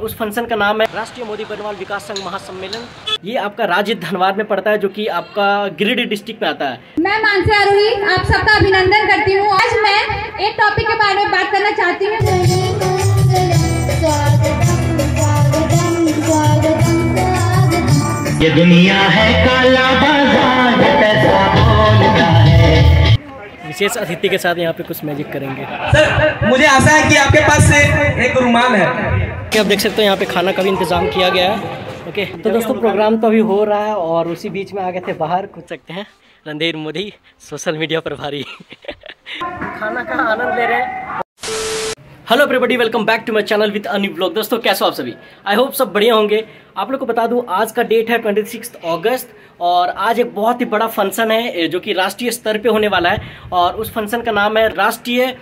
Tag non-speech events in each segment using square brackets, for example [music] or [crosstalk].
उस फ़ंक्शन का नाम है राष्ट्रीय मोदी परिवार विकास संघ महासम्मेलन। ये आपका राज्य धनबाद में पड़ता है जो कि आपका गिरिडीह डिस्ट्रिक्ट में आता है। मैं मानसी आरोही आप सबका अभिनंदन करती हूँ। आज मैं एक टॉपिक के बारे में बात करना चाहती हूँ। ये दुनिया है काला विशेष अतिथि के साथ यहाँ पे कुछ मैजिक करेंगे। सर मुझे आशा है कि आपके पास एक रुमाल है। कि आप देख सकते हो यहाँ पे खाना का भी इंतज़ाम किया गया है। ओके तो दोस्तों प्रोग्राम तो अभी हो रहा है और उसी बीच में आ गए थे बाहर कुछ सकते हैं रणधीर मोदी सोशल मीडिया प्रभारी। [laughs] खाना का आनंद ले रहे हैं। Hello everybody welcome back to my channel with a new blog दोस्तों, कैसे हो आप सभी? आई होप सब बढ़िया होंगे। आप लोग को बता दूँ, आज का डेट है ट्वेंटी सिक्स अगस्त और आज एक बहुत ही बड़ा फ़ंक्शन है, जो कि राष्ट्रीय स्तर पे होने वाला है और उस फ़ंक्शन का नाम है राष्ट्रीय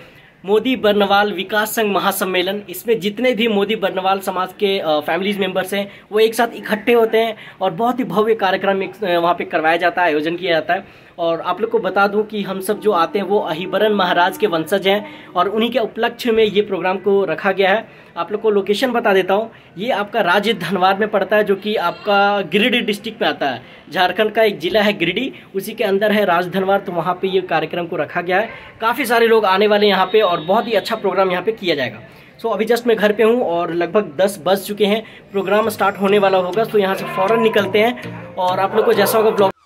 मोदी बर्नवाल विकास संघ महासम्मेलन। इसमें जितने भी मोदी बर्नवाल समाज के फैमिलीज़ मेंबर्स हैं, वो एक साथ इकट्ठे होते हैं और बहुत ही भव्य कार्यक्रम वहाँ पे करवाया जाता है, आयोजन किया जाता है। और आप लोग को बता दूँ कि हम सब जो आते हैं वो अहिबरन महाराज के वंशज हैं और उन्हीं के उपलक्ष्य में ये प्रोग्राम को रखा गया है। आप लोग को लोकेशन बता देता हूँ ये आपका राज्य धनबाद में पड़ता है जो कि आपका गिरिडीह डिस्ट्रिक्ट में आता है। झारखंड का एक जिला है गिरिडीह उसी के अंदर है राज धनबाद तो वहाँ पर ये कार्यक्रम को रखा गया है। काफ़ी सारे लोग आने वाले हैं यहाँ पर और बहुत ही अच्छा प्रोग्राम यहाँ पर किया जाएगा। सो so, अभी जस्ट मैं घर पे हूँ और लगभग 10 बज चुके हैं। प्रोग्राम स्टार्ट होने वाला होगा तो यहाँ से फ़ौरन निकलते हैं और आप लोग को जैसा होगा ब्लॉग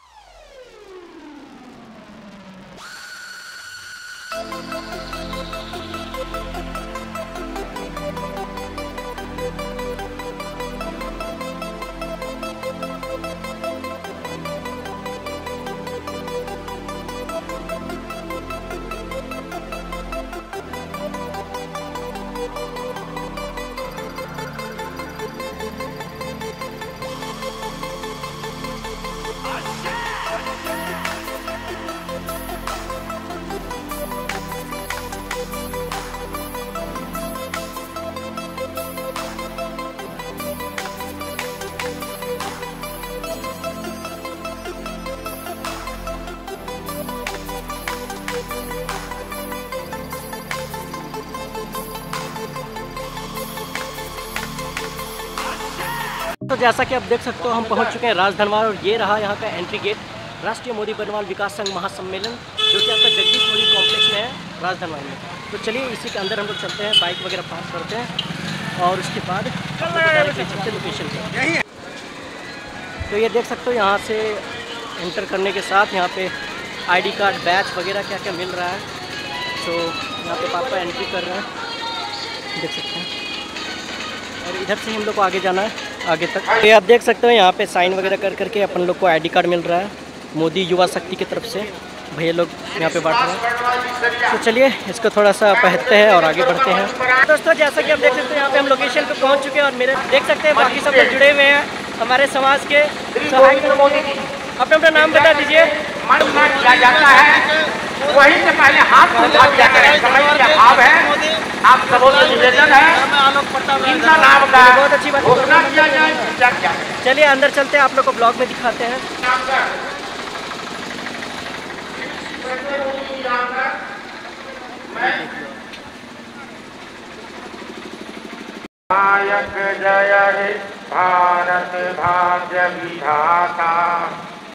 तो जैसा कि आप देख सकते हो हम पहुँच चुके हैं राजधनवार और ये रहा यहाँ का एंट्री गेट राष्ट्रीय मोदी बनवाल विकास संघ महासम्मेलन जो कि आपका जगदीश मोदी कॉम्प्लेक्स में है राजधनवार में। तो चलिए इसी के अंदर हम लोग चलते हैं बाइक वगैरह पास करते हैं और उसके बाद चलते लोकेशन पर तो ये देख सकते हो यहाँ से एंटर करने के साथ यहाँ पे आईडी कार्ड बैच वगैरह क्या क्या मिल रहा है। तो यहाँ पे पापा एंट्री कर रहे हैं। देख सकते हैं। और इधर से हम लोग को आगे जाना है। आगे तक। तो ये आप देख सकते हो, यहाँ पे साइन वगैरह कर करके अपन लोग को आईडी कार्ड मिल रहा है, मोदी युवा शक्ति की तरफ़ से। भैया लोग यहाँ पे बांट रहे हैं। तो चलिए, इसको थोड़ा सा पहनते हैं और आगे बढ़ते हैं। दोस्तों, जैसा कि आप देख सकते हो, यहाँ पे हम लोकेशन पे पहुँच चुके हैं और मेरे देख सकते हैं, बाकी सब लोग जुड़े हुए हैं, हमारे समाज के अपना अपना नाम बता दीजिए। मनना किया जाता है। वहीं से पहले हाथ उठा दिया करें। समय के अभाव है। आप सबों से निवेदन है इनका नाम का बहुत अच्छी बात है। घोषणा किया किया जाए। चलिए अंदर चलते हैं। आप लोग को ब्लॉग में दिखाते हैं। नायक जय हे भारत भाग्य विधाता।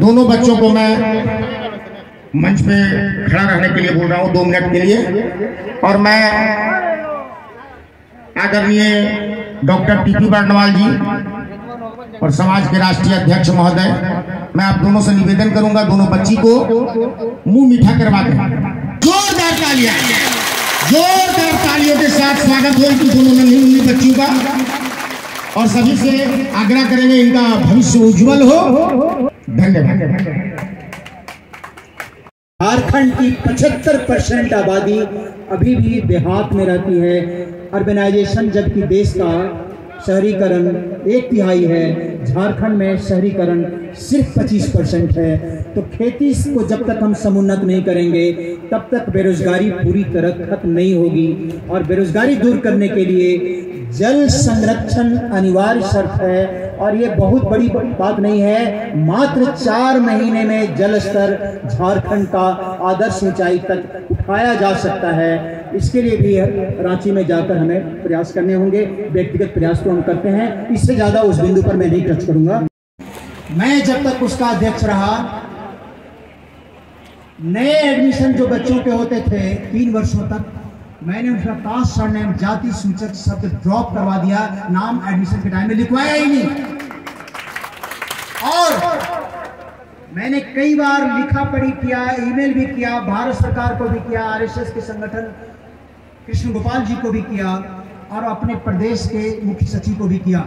दोनों बच्चों को मैं मंच पे खड़ा रहने के लिए बोल रहा हूँ, दो मिनट के लिए। और मैं आदरणीय डॉक्टर टीपी बर्नवाल जी और समाज के राष्ट्रीय अध्यक्ष महोदय, मैं आप दोनों से निवेदन करूँगा, दोनों बच्ची को मुँह मीठा करवा दें। जोरदार तालियाँ, जोरदार तालियों के साथ स्वागत हो दोनों नन्ही बच्चियों का। और सभी से आग्रह करेंगे इनका भविष्य उज्जवल हो। धन्यवाद। झारखंड की 75 परसेंट आबादी अभी भी देहात में रहती है। अर्बनाइजेशन जबकि देश का शहरीकरण एक तिहाई है। झारखंड में शहरीकरण सिर्फ़ 25 परसेंट है। तो खेती को जब तक हम समुन्नत नहीं करेंगे, तब तक बेरोजगारी पूरी तरह खत्म नहीं होगी। और बेरोजगारी दूर करने के लिए जल संरक्षण अनिवार्य शर्त है। और ये बहुत बड़ी बात नहीं है। मात्र चार महीने में जल स्तर झारखंड का आदर्श ऊंचाई तक उठाया जा सकता है। इसके लिए भी रांची में जाकर हमें प्रयास करने होंगे। व्यक्तिगत प्रयास तो हम करते हैं। इससे ज़्यादा उस बिंदु पर मैं नहीं टच करूँगा। मैं जब तक उसका अध्यक्ष रहा, नए एडमिशन जो बच्चों के होते थे, तीन वर्षों तक मैंने उसका कास्ट सरनेम जाति सूचक शब्द ड्रॉप करवा दिया। नाम एडमिशन के टाइम में लिखवाया ही नहीं। और मैंने कई बार लिखा पढ़ी किया ईमेल भी किया, भारत सरकार को भी किया आरएसएस के संगठन, कृष्ण गोपाल जी को भी किया, और अपने प्रदेश के मुख्य सचिव को भी किया।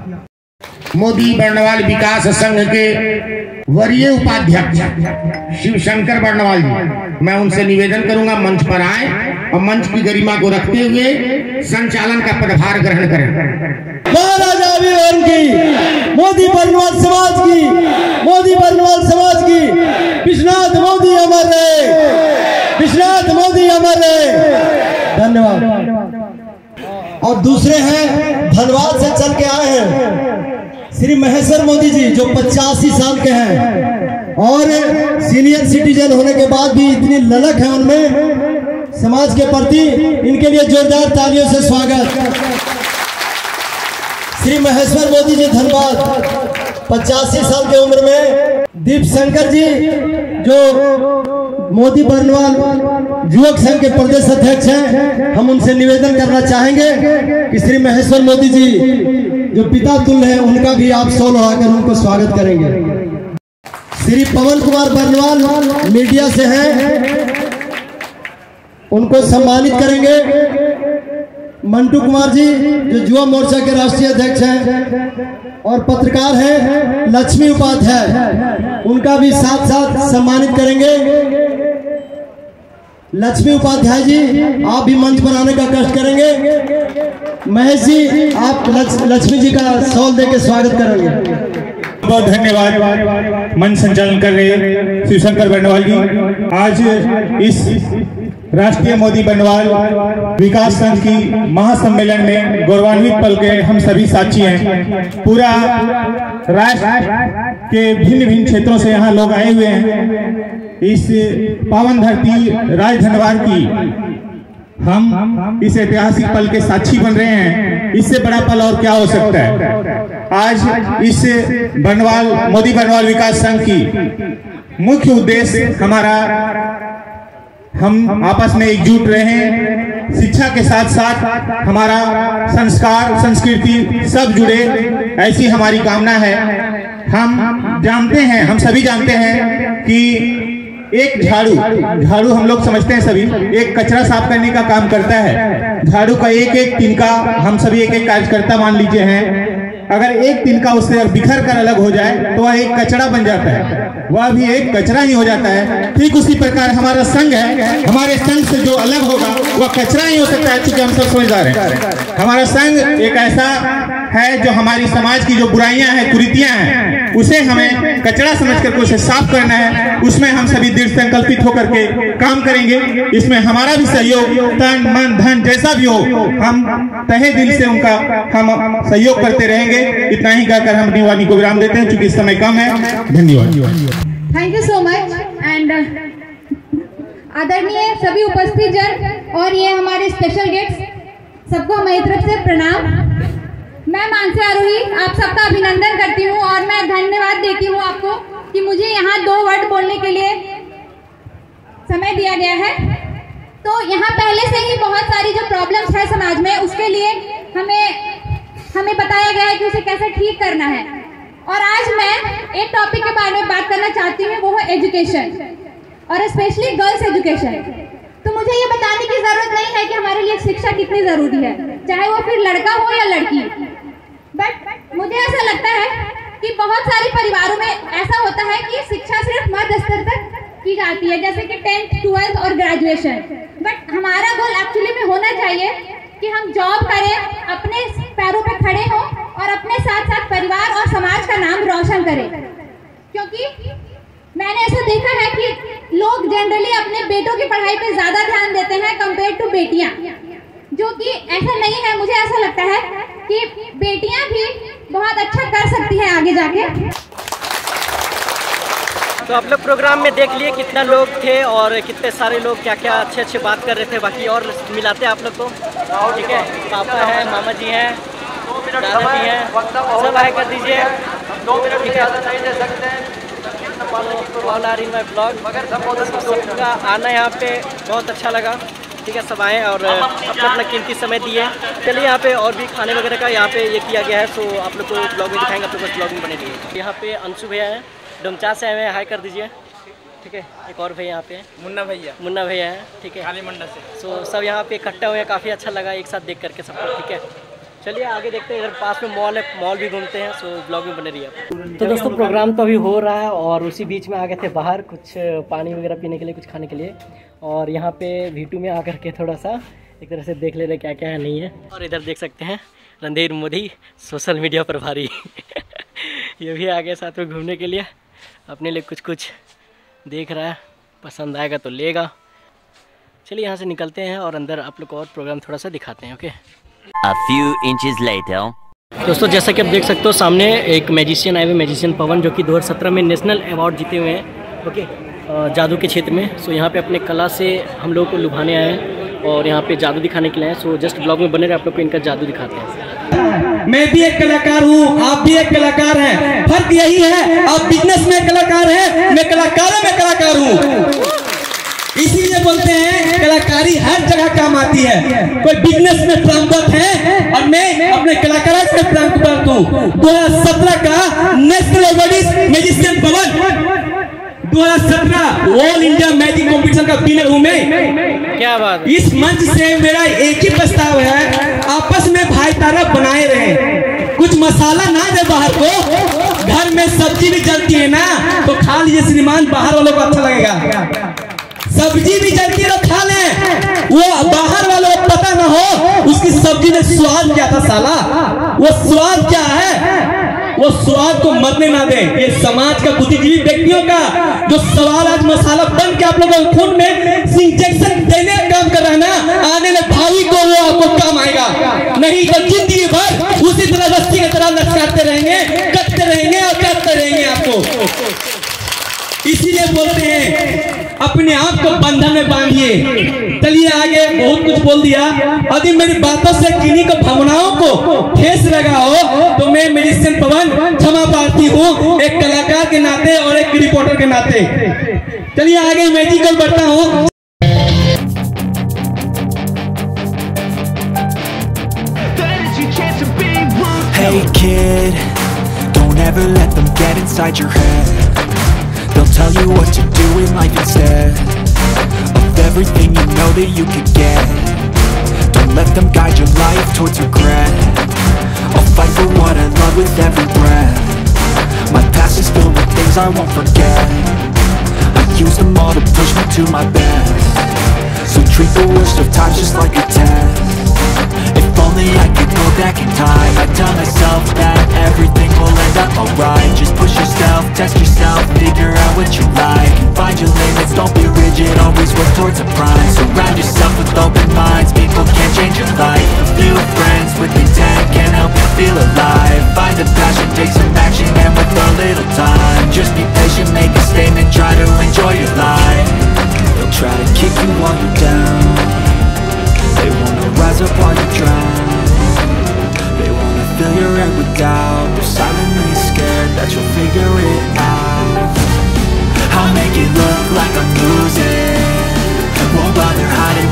मोदी बर्णवाल विकास संघ के वरीय उपाध्यक्ष शिव शंकर बर्णवाल जी, मैं उनसे निवेदन करूँगा, मंच पर आए। और मंच की गरिमा को रखते हुए संचालन का पदभार ग्रहण करें। महाराजा अभिमान की, मोदी बर्णवाल समाज की, मोदी बर्णवाल समाज की, विश्वनाथ मोदी अमर रहे विश्वनाथ मोदी अमर रहे धन्यवाद। और दूसरे हैं धनबाद से चल के आए हैं, श्री महेश्वर मोदी जी, जो पचासी साल के हैं। और सीनियर सिटीजन होने के बाद भी इतनी ललक है उनमें। समाज के प्रति इनके लिए जोरदार तालियों से स्वागत। श्री महेश्वर मोदी जी धनबाद पचासी साल की उम्र में दीप शंकर जी, जो मोदी बर्नवाल युवक संघ के प्रदेश अध्यक्ष हैं, हम उनसे निवेदन करना चाहेंगे कि श्री महेश्वर मोदी जी, जो पिता तुल्य है, उनका भी आप सोल आकर उनको स्वागत करेंगे। श्री पवन कुमार बर्नवाल मीडिया से हैं उनको सम्मानित करेंगे। मंटू कुमार जी, जो युवा मोर्चा के राष्ट्रीय अध्यक्ष हैं और पत्रकार हैं, लक्ष्मी उपाध्याय, उनका भी साथ साथ सम्मानित करेंगे। लक्ष्मी उपाध्याय जी, आप भी मंच पर आने का कष्ट करेंगे। महेश जी, आप लक्ष्मी जी का सौल दे के स्वागत करेंगे। बहुत धन्यवाद। मंच संचालन कर रहे शिवशंकर बंडवाल जी। आज इस राष्ट्रीय मोदी बनवाल विकास संघ की महासम्मेलन में गौरवान्वित पल के हम सभी साक्षी हैं। पूरा राष्ट्र के भिन्न भिन्न क्षेत्रों से यहाँ लोग आए हुए हैं। इस पावन धरती राज धनवार की हम इस ऐतिहासिक पल के साक्षी बन रहे हैं। इससे बड़ा पल और क्या हो सकता है? आज इस बनवाल, मोदी बनवाल विकास संघ की मुख्य उद्देश्य हमारा हम आपस में एकजुट रहे शिक्षा के साथ साथ हमारा संस्कार संस्कृति सब जुड़े। ऐसी हमारी कामना है। हम जानते हैं हम सभी जानते हैं कि एक झाड़ू झाड़ू हम लोग समझते हैं सभी एक कचरा साफ़ करने का काम करता है। झाड़ू का एक एक तिनका हम सभी एक एक कार्यकर्ता मान लीजिए हैं। अगर एक तिनका उससे बिखर कर अलग हो जाए तो वह एक कचरा बन जाता है। वह भी एक कचरा ही हो जाता है। ठीक उसी प्रकार हमारा संघ है। हमारे संघ से जो अलग होगा, वह कचरा ही हो सकता है, चूँकि हम सब समझदार हैं। हमारा संघ एक ऐसा है जो हमारी समाज की जो बुराइयाँ हैं, कुरीतियाँ हैं उसे हमें कचरा समझकर, उसे साफ़ करना है। उसमें हम सभी दृढ़ संकल्पित होकर के काम करेंगे। इसमें हमारा भी सहयोग, तन, मन, धन जैसा भी हो, हम तहे दिल से उनका हम सहयोग करते रहेंगे। इतना ही कहकर हम अपनी वाणी को विराम देते हैं, चूँकि समय कम है। धन्यवाद। Thank you so much and आदरणीय सभी उपस्थित जन और ये हमारे स्पेशल गेस्ट सबको हमारी तरफ़ से प्रणाम। मैं मानसा आरोही, आप सबका अभिनंदन करती हूँ और मैं धन्यवाद देती हूँ आपको कि मुझे यहाँ दो वर्ड बोलने के लिए समय दिया गया है। तो यहाँ पहले से ही बहुत सारी जो प्रॉब्लम्स है समाज में, उसके लिए हमें हमें बताया गया है कि उसे कैसे ठीक करना है। और आज मैं एक टॉपिक के बारे में बात करना चाहती हूँ, वो है एजुकेशन और स्पेशली गर्ल्स एजुकेशन तो मुझे ये बताने की ज़रूरत नहीं है कि हमारे लिए शिक्षा कितनी ज़रूरी है, चाहे वो फिर लड़का हो या लड़की। बट मुझे ऐसा लगता है कि बहुत सारे परिवारों में ऐसा होता है कि शिक्षा सिर्फ़ मध्य स्तर तक की जाती है, जैसे कि टेंथ ट्वेल्थ और ग्रेजुएशन बट हमारा गोल एक्चुअली में होना चाहिए कि हम जॉब करें, अपने पैरों पे खड़े हों और अपने साथ साथ परिवार और समाज का नाम रोशन करें. क्योंकि मैंने ऐसा देखा है कि लोग जनरली अपने बेटों की पढ़ाई पे ज़्यादा ध्यान देते हैं कंपेयर टू बेटियाँ, जो कि ऐसा नहीं है. मुझे ऐसा लगता है कि बेटियाँ भी बहुत अच्छा कर सकती है आगे जाके। तो आप लोग प्रोग्राम में देख लिए कितना लोग थे और कितने सारे लोग क्या क्या अच्छे अच्छे बात कर रहे थे बाकी और मिलाते हैं आप लोग को। ठीक है? पापा है मामा जी हैं दादा जी हैं सब आए कर दीजिए। ठीक है? All are in my blog सबका आना यहाँ पे बहुत अच्छा लगा। ठीक है सब आए और अपना अपना कीमती समय दिए। चलिए यहाँ पे और भी खाने वगैरह का यहाँ पे ये किया गया है सो आप लोग को ब्लॉग में दिखाएँगे आप लोग को ब्लॉग में बने रहिए। यहाँ पे अंशु भैया हैं डोमचा से आए हुए हैं हाई कर दीजिए। ठीक है एक और भैया यहाँ पे मुन्ना भैया। मुन्ना भैया है ठीक है। काली से। सो सब यहाँ पे इकट्ठा हुए हैं काफ़ी अच्छा लगा एक साथ देख करके सबको ठीक है। चलिए आगे देखते हैं इधर पास में मॉल है मॉल भी घूमते हैं सो ब्लॉग में बने रही आप। तो दोस्तों प्रोग्राम तो अभी हो रहा है और उसी बीच में आ गए थे बाहर कुछ पानी वगैरह पीने के लिए कुछ खाने के लिए। और यहाँ पे वीटू में आकर के थोड़ा सा एक तरह से देख ले रहे क्या क्या है नहीं है। और इधर देख सकते हैं रणधीर मोदी सोशल मीडिया प्रभारी। [laughs] ये भी आ गए साथ में घूमने के लिए। अपने लिए कुछ कुछ देख रहा है पसंद आएगा तो लेगा। चलिए यहाँ से निकलते हैं और अंदर आप लोग को और प्रोग्राम थोड़ा सा दिखाते हैं okay A few inches later. दोस्तों जैसा कि आप देख सकते हो सामने एक मैजिशियन आए हुए मैजिशियन पवन जो कि 2017 में नेशनल अवार्ड जीते हुए हैं। ओके? जादू के क्षेत्र में। सो यहाँ पे अपने कला से हम लोगों को लुभाने आए हैं और यहाँ पे जादू दिखाने के लिए आए हैं। सो जस्ट ब्लॉग में बने रहे आप लोग को इनका जादू दिखाते हैं। मैं भी एक कलाकार हूँ आप भी एक कलाकार हैं। फ़र्क यही है आप बिज़नेस में कलाकार हैं मैं कलाकारों में कलाकार हूँ। इसीलिए बोलते हैं कलाकारी हर जगह काम आती है। कोई बिज़नेस में प्रांगत है और मैं अपने कलाकार में प्रांगत हूँ। दो हज़ार सत्रह का national award magician Bhavan 2017 all India magic competition का विनर हूँ मैं। क्या बात इस मंच से मेरा एक ही प्रस्ताव है आपस में भाईचारा बनाए रहे। कुछ मसाला ना दे बाहर को घर में सब्ज़ी भी जलती है ना तो खा लीजिए श्रीमान बाहर वालों को अच्छा लगेगा। सब्ज़ी भी है तो खा ले। वो बाहर वालों को पता ना हो, उसकी सब्ज़ी में स्वाद क्या था साला? वो स्वाद क्या है? वो स्वाद को मरने ना दे। ये समाज का बुद्धिजीवी व्यक्तियों का जो सवाल आज मसाला बन के आप लोगों के खून में इंजेक्शन देने का काम कर रहा है ना, आने वाले भावी को वो आपको काम आएगा। नहीं तो ज़िंदगी भर उसी तरह रस्सी की तरह लटकाते रहेंगे, कटते रहेंगे और करते रहेंगे आपको। इसीलिए बोलते हैं अपने आप को बंधन में बांधिए। चलिए आगे बहुत कुछ बोल दिया। यदि मेरी बातों से किन्हीं को भावनाओं को ठेस लगा हो तो मैं मेजिशियन पवन क्षमा प्रार्थी हूँ एक कलाकार के नाते और एक रिपोर्टर के नाते। चलिए आगे मैजिकल बढ़ता हूँ। Hey kid, don't ever let them get inside your head. Tell you what to do in life instead Of everything you know that you could get. Don't let them guide your life towards regret. I'll fight for what I love with every breath. My past is filled with things I won't forget. I use them all to push me to my best. So treat the worst of times just like a test. If only I could go back in time I'd tell myself that everything will end up alright. Just push yourself, test yourself, figure out what you like. And find your limits, don't be rigid, always work towards a prize Surround yourself with open minds, people can change your life. A few friends with intent can help you feel alive. Find a passion, take some action, and with a little time. Just be patient, make a statement, try to enjoy your life. They'll try to kick you while you're down. They wanna rise up while you drown. They wanna fill your head with doubt. They're silently scared that you'll figure it out I'll make it look like I'm losing Won't bother hiding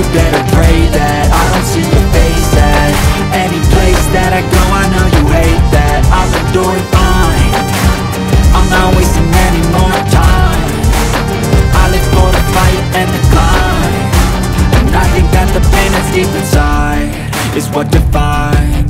you better pray that I don't see your face at any place that I go. I know you hate that. I've been doing fine. I'm not wasting any more time. I live for the fight and the climb, and I think that the pain that's deep inside is what defines.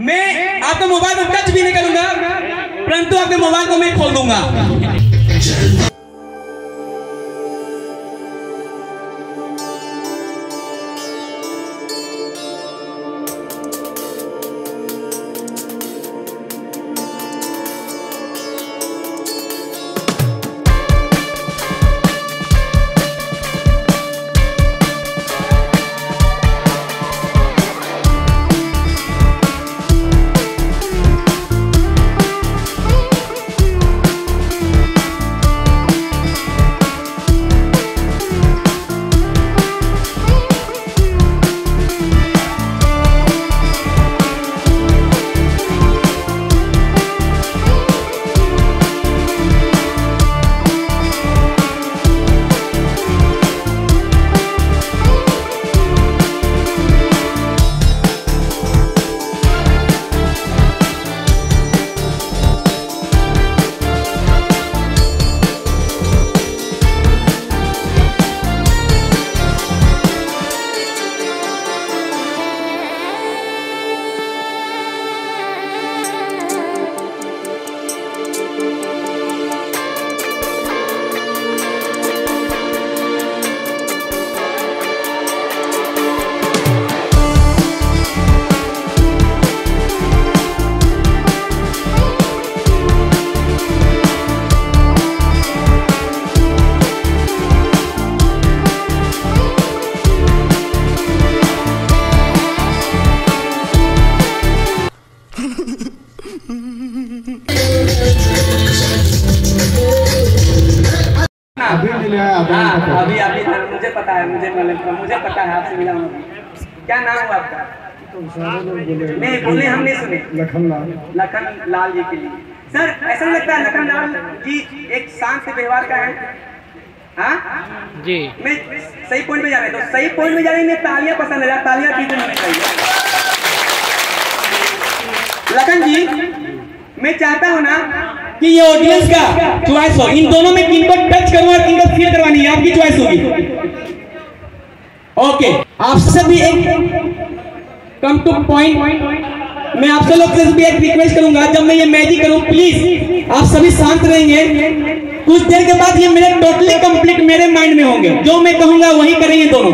मैं आपका mobile को touch भी नहीं करूँगा, परंतु आपके mobile को मैं खोल दूँगा। है मुझे मतलब मुझे पता है आपसे मिला हूँ। क्या नाम हुआ आपका? नहीं बोले हम नहीं सुने। लखन लाल लखन लाल जी के लिए। सर ऐसा लगता है लखन लाल जी एक शांत व्यवहार का है? हाँ? जी। मैं सही पॉइंट पे जा रहे हैं। तो सही पॉइंट पे जा रहे हैं तालियाँ पसंद है। तालियाँ होनी चाहिए लखन जी मैं चाहता हूँ ना कि ये ऑडियंस का चॉइस हो। इन दोनों में किनको टच करूँ और किनको फील करवानी है? आपकी चॉइस होगी। ओके आपसे भी एक कम टू पॉइंट मैं आपसे लोग से भी एक रिक्वेस्ट करूँगा, जब मैं ये मैजिक करूँ प्लीज़ आप सभी शांत रहेंगे। कुछ देर के बाद ये मेरे टोटली कंप्लीट मेरे माइंड में होंगे। जो मैं कहूँगा, वही करेंगे दोनों।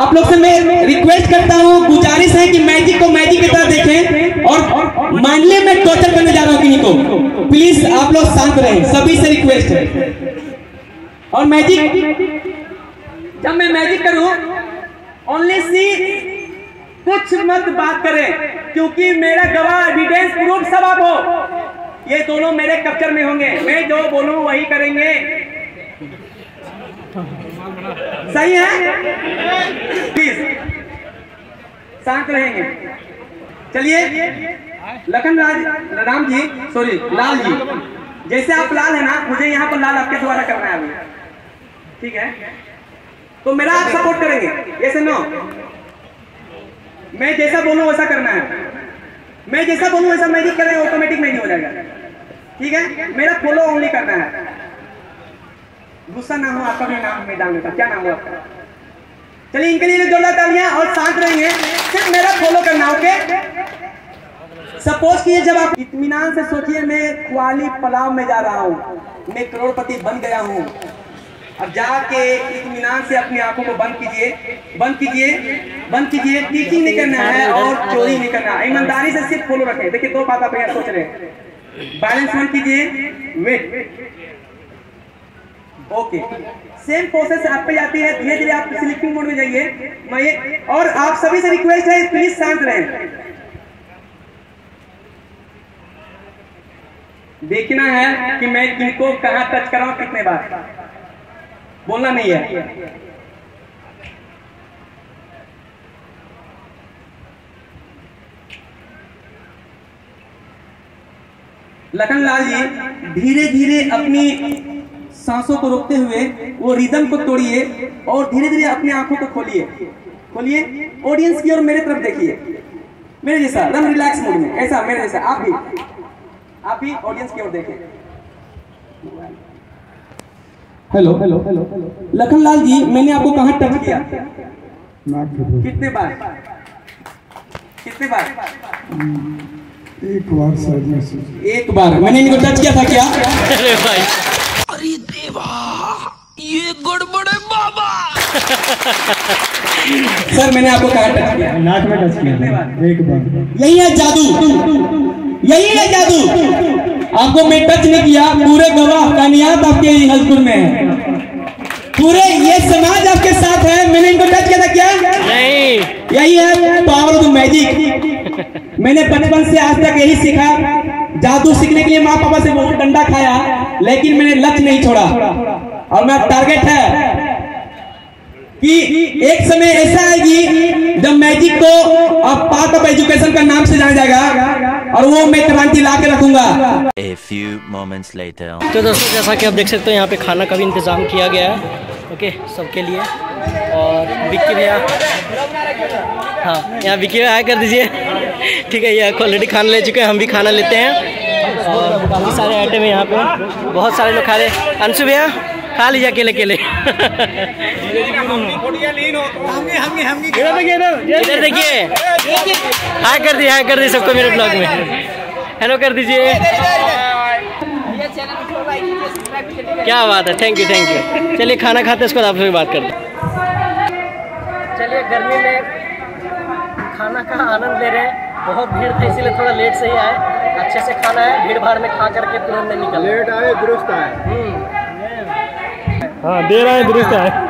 आप लोग से मैं रिक्वेस्ट करता हूँ, गुजारिश है कि मैजिक को मैजिक की तरह देखें और मानले में टॉर्चर करने जा रहा हूँ किन्हीं को। प्लीज़ आप लोग शांत रहें, सभी से रिक्वेस्ट है। और मैजिक जब मैं मैजिक करूँ ओनली सी कुछ मत बात करें, क्योंकि मेरा गवाह एविडेंस प्रूफ सब आप हो। ये दोनों मेरे कब्जर में होंगे। मैं जो बोलूँ, वही करेंगे। सही है? प्लीज़ शांत रहेंगे। चलिए, लखन राज, राम जी सॉरी लाल जी। जैसे आप लाल है ना, मुझे यहाँ पर लाल आपके द्वारा करना है अभी। ठीक है? तो मेरा आप सपोर्ट करेंगे? ये से नो मैं जैसा बोलूँ वैसा करना है। मैं जैसा बोलूँ वैसा मैजिक करें ऑटोमेटिक मैजिक हो जाएगा। ठीक है? मेरा फॉलो ओनली करना है। गुस्सा ना हो, आपका भी नाम मैं डाल क्या नाम हो आपका? चलिए, इनके लिए जोरदार तालियाँ और शांत रहेंगे। सिर्फ़ मेरा फॉलो करना ओके सपोज़ कीजिए, जब आप इतमान से सोचिए, मैं क्वाली पलाव में जा रहा हूँ। मैं करोड़पति बन गया हूँ। अब जाके इतमान से अपनी आँखों को बंद कीजिए बंद कीजिए बंद कीजिए टीचिंग नहीं करना है और चोरी नहीं करना है। ईमानदारी से सिर्फ़ फॉलो रखें। देखिए, दो बात आप यहाँ सोच रहे हैं। बैलेंस बंद कीजिए वेट ओके सेम प्रोसेस आप पे जाती है, धीरे धीरे आप स्लीपिंग मोड में जाइए। मैं ये और आप सभी से रिक्वेस्ट है प्लीज़ शांत रहें। देखना है कि मैं किनको कहाँ टच कराऊं, कितने बार। बोलना नहीं है। लखन लाल जी धीरे धीरे अपनी सांसों को रोकते हुए, वो रिदम को तोड़िए और धीरे धीरे अपनी आँखों को खोलिए। खोलिए ऑडियंस की ओर मेरे तरफ़ देखिए। मेरे जैसा रिलैक्स मूड में, ऐसा, मेरे जैसा। आप भी आप भी ऑडियंस की ओर देखें। Hello hello hello Lakhan Lal ji मैंने आपको कहा टच किया? कितने बार? कितने बार एक बार शादी से एक बार। मैंने इनको टच किया था क्या? अरे भाई। अरे देवा ये गड़बड़ है बाबा। सर मैंने आपको कहा टच किया? नाक में टच किया एक बार। यही है जादू। यही है जादू। आपको मैं टच नहीं किया पूरे गवाह कानियात आपके हजपुर में। है पूरे ये समाज आपके साथ है मैंने इनको टच किया था क्या? नहीं। यही है पावर ऑफ़ मैजिक मैंने बचपन से आज तक यही सीखा जादू सीखने के लिए माँ पापा से बहुत डंडा खाया लेकिन मैंने लक्ष्य नहीं छोड़ा। और मेरा टारगेट है कि एक समय ऐसा आएगी जब मैजिक को अब पार्ट ऑफ़ एजुकेशन का नाम से जाना जाएगा और वो मैं क्रांति ला के रखूँगा। A few moments later. तो दोस्तों जैसा कि आप देख सकते हो यहाँ पे खाना का भी इंतज़ाम किया गया है। ओके सबके लिए। और विक्की भैया हाँ यहाँ विक्की भैया आया कर दीजिए। ठीक है ये ऑलरेडी खाना ले चुके हैं हम भी खाना लेते हैं। और काफ़ी सारे आइटम है यहाँ पे। बहुत सारे लोग खा रहे हैं। अंशु भैया खा लीजिए अकेले अकेले इधर देखिए हाय कर दिए हाय कर दिए सबको मेरे ब्लॉग में। हेलो कर दीजिए। क्या बात है थैंक यू थैंक यू चलिए खाना खाते हैं उसके बाद आपसे भी बात करते हैं। चलिए गर्मी में खाना का आनंद ले रहे हैं। बहुत भीड़ थी इसीलिए थोड़ा लेट से ही आए। अच्छे से खाना है भीड़ भाड़ में खा करके तुरंत नहीं निकल। लेट आए दुरुस्त आए। हाँ दे रहा है दुरुस्त है।